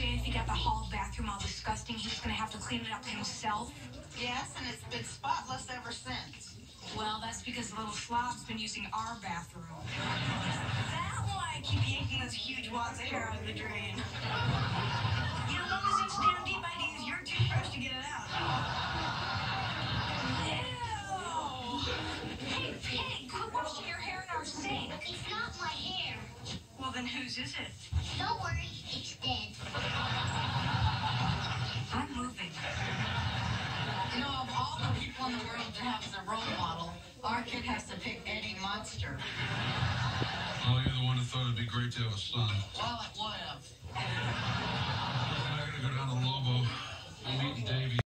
DJ, if he got the hall bathroom all disgusting, he's gonna have to clean it up himself? Yes, and it's been spotless ever since. Well, that's because the little slob's been using our bathroom. That why I keep yanking those huge wads of hair out of the drain. You know, long as it's down deep, I had to use your toothbrush to get it out. Ew! Hey, pig, quit washing your hair in our sink. It's not my hair. Well, then whose is it? Don't worry, it's in the world to have as a role model, our kid has to pick Eddie Munster. Oh, you're the one who thought it'd be great to have a son. Well, it would have.